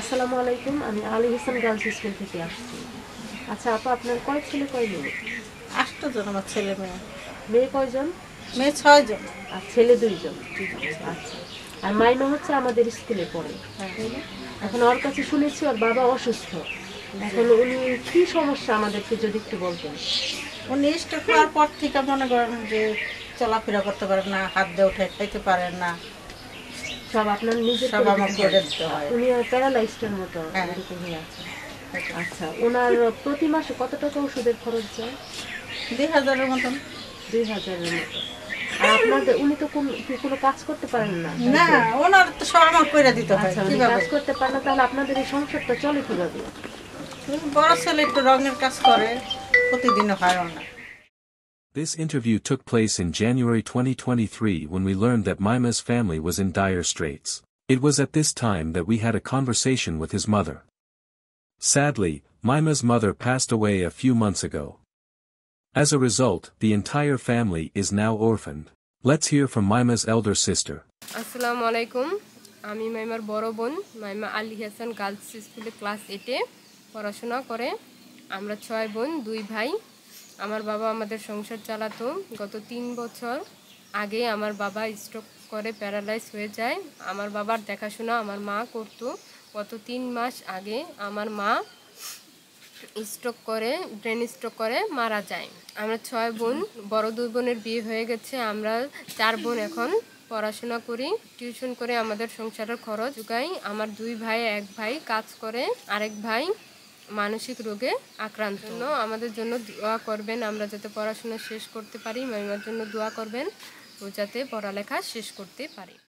আসসালামু আলাইকুম আমি আলী হোসেন গার্লস স্কুল থেকে আসছি। আচ্ছা আপা আপনার কয় ছেলে কয় মেয়ে? আটজন আমার ছেলে মেয়ে। মেয়ে কয়জন? মেয়ে ছয়জন। আর ছেলে দুইজন। আচ্ছা আর মাইমা হচ্ছে আমাদের স্কুলে পড়ে। এখন ওর কাছে শুনেছি ওর বাবা অসুস্থ। এখন উনি কি সমস্যা আমাদেরকে যদি একটু বলতেন? উনি স্ট্রোক হওয়ার পর থেকে মনে করেন যে চলাফেরা করতে পারেন না হাত দিয়ে উঠে খাইতে পারেন না। সব আপনার নিজের সব আমার দিতে করে হয়। দিতে হয়। উনি প্যারালাইজডের মতো হ্যাঁ। এরকম হয়ে আছে। আচ্ছা। ওনার প্রতি মাসে কত টাকা ওষুধের খরচ যায়? দুই হাজারের মতন। দুই হাজারের মতো। আর আপনাদের উনি তো কোনো কাজ করতে পারেন না? না ওনার তো সব আমার করে দিতে হয় আচ্ছা কাজ করতে পারেন না তাহলে আপনাদের এই সংসারটা চলে কীভাবে? বড় ছেলে একটু রঙের কাজ করে প্রতিদিন হয় না This interview took place in January 2023 when we learned that Maima's family was in dire straits. It was at this time that we had a conversation with his mother. Sadly, Maima's mother passed away a few months ago. As a result, the entire family is now orphaned. Let's hear from Maima's elder sister. আসসালামু আলাইকুম আমি মাইমার বড় বোন Maima Ali Hasan girls স্কুলে class এইটে পড়াশোনা করে আমরা ছয় বোন দুই ভাই আমার বাবা আমাদের সংসার চালাতো। গত তিন বছর আগে আমার বাবা স্ট্রোক করে প্যারালাইজ হয়ে যায়। আমার বাবার দেখাশোনা আমার মা করতো। গত তিন মাস আগে আমার মা স্ট্রোক করে ব্রেন স্ট্রোক করে মারা যায়। আমরা ছয় বোন, বড় দুই বোনের বিয়ে হয়ে গেছে। আমরা চার বোন এখন পড়াশোনা করি টিউশন করে আমাদের সংসারের খরচ যোগাই আমার দুই ভাই, এক ভাই কাজ করে, আরেক ভাই মানসিক রোগে আক্রান্ত। আমাদের জন্য দোয়া করবেন, আমরা যাতে পড়াশোনা শেষ করতে পারি, মামিমার জন্য দোয়া করবেন ও যাতে পড়ালেখা শেষ করতে পারি।